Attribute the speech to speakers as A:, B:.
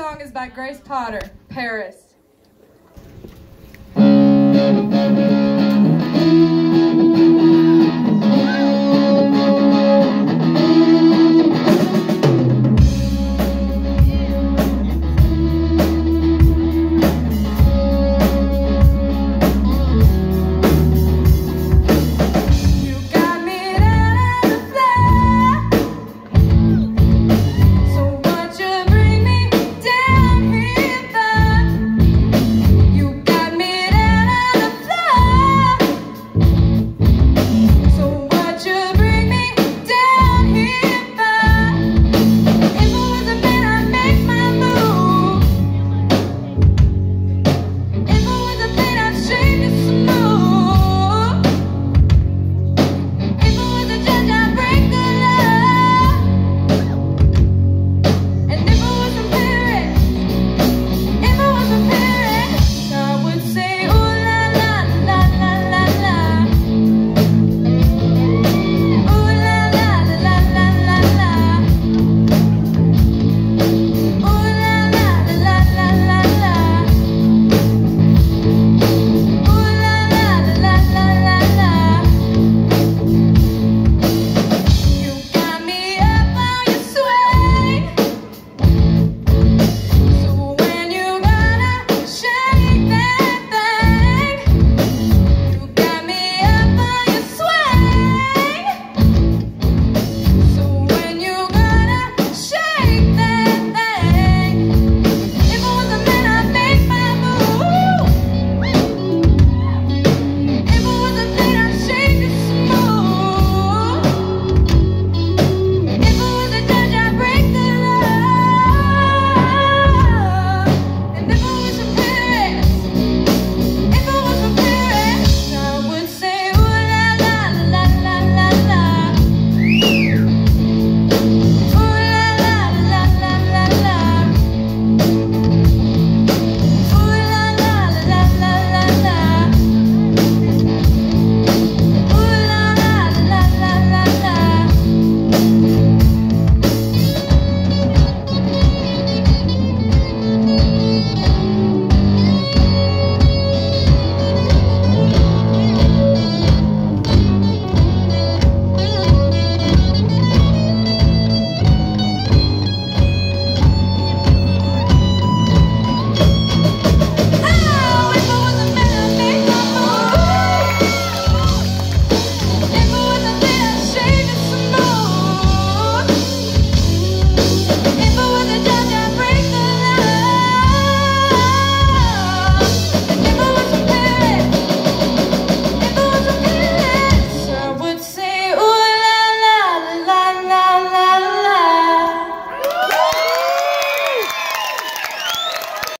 A: song is by Grace Potter, Paris.